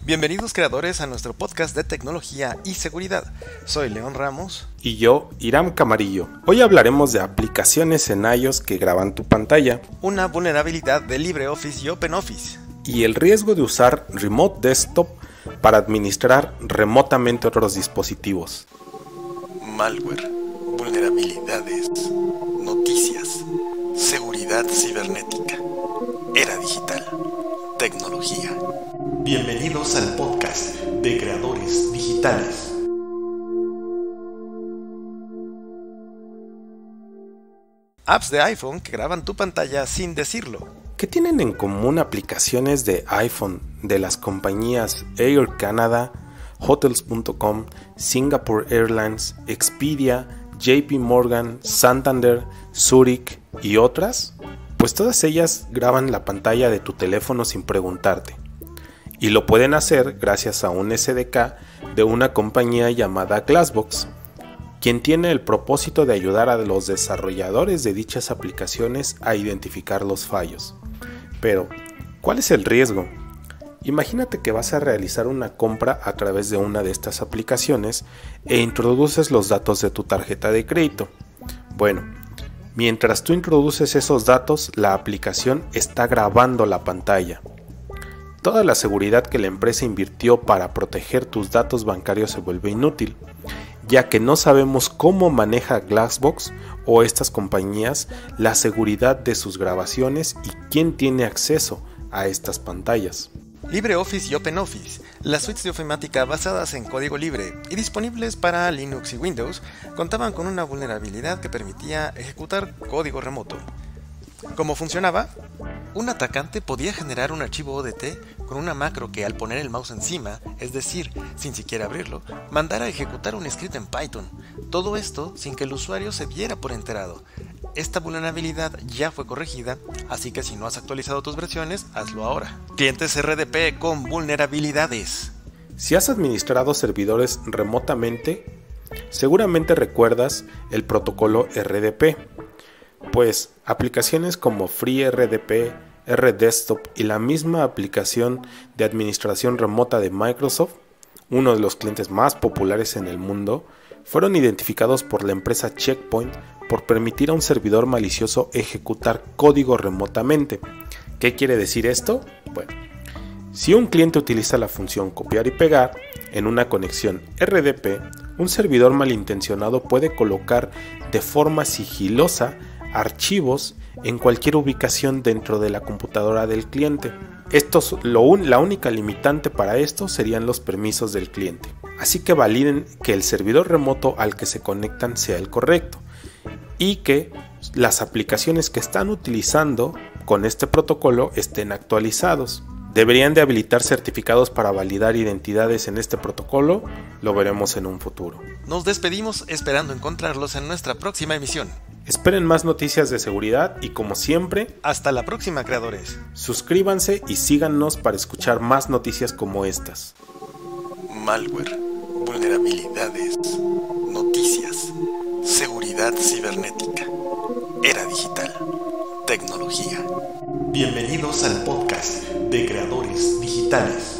Bienvenidos creadores a nuestro podcast de tecnología y seguridad. Soy León Ramos. Y yo, Iram Camarillo. Hoy hablaremos de aplicaciones en iOS que graban tu pantalla. Una vulnerabilidad de LibreOffice y OpenOffice. Y el riesgo de usar Remote Desktop para administrar remotamente otros dispositivos. Malware, vulnerabilidades, noticias, seguridad cibernética, era digital, tecnología. Bienvenidos al podcast de creadores digitales. Apps de iPhone que graban tu pantalla sin decirlo. ¿Qué tienen en común aplicaciones de iPhone de las compañías Air Canada, Hotels.com, Singapore Airlines, Expedia, JP Morgan, Santander, Zurich y otras? Pues todas ellas graban la pantalla de tu teléfono sin preguntarte y lo pueden hacer gracias a un SDK de una compañía llamada Glassbox, quien tiene el propósito de ayudar a los desarrolladores de dichas aplicaciones a identificar los fallos. Pero, ¿cuál es el riesgo? Imagínate que vas a realizar una compra a través de una de estas aplicaciones e introduces los datos de tu tarjeta de crédito. Bueno, mientras tú introduces esos datos, la aplicación está grabando la pantalla. Toda la seguridad que la empresa invirtió para proteger tus datos bancarios se vuelve inútil, ya que no sabemos cómo maneja Glassbox o estas compañías la seguridad de sus grabaciones y quién tiene acceso a estas pantallas. LibreOffice y OpenOffice, las suites de ofimática basadas en código libre y disponibles para Linux y Windows, contaban con una vulnerabilidad que permitía ejecutar código remoto. ¿Cómo funcionaba? Un atacante podía generar un archivo ODT con una macro que al poner el mouse encima, es decir, sin siquiera abrirlo, mandara a ejecutar un script en Python. Todo esto sin que el usuario se diera por enterado. Esta vulnerabilidad ya fue corregida, así que si no has actualizado tus versiones, hazlo ahora. Clientes RDP con vulnerabilidades. Si has administrado servidores remotamente, seguramente recuerdas el protocolo RDP pues aplicaciones como FreeRDP, RDesktop y la misma aplicación de administración remota de Microsoft, uno de los clientes más populares en el mundo, fueron identificados por la empresa Checkpoint por permitir a un servidor malicioso ejecutar código remotamente. ¿Qué quiere decir esto? Bueno, si un cliente utiliza la función copiar y pegar en una conexión RDP, un servidor malintencionado puede colocar de forma sigilosa archivos en cualquier ubicación dentro de la computadora del cliente. Estos, lo la única limitante para esto serían los permisos del cliente. Así que validen que el servidor remoto al que se conectan sea el correcto y que las aplicaciones que están utilizando con este protocolo estén actualizados. ¿Deberían de habilitar certificados para validar identidades en este protocolo? Lo veremos en un futuro. Nos despedimos esperando encontrarlos en nuestra próxima emisión. Esperen más noticias de seguridad y como siempre, hasta la próxima creadores. Suscríbanse y síganos para escuchar más noticias como estas. Malware, vulnerabilidades, noticias, seguridad cibernética, era digital, tecnología. Bienvenidos al podcast de creadores digitales.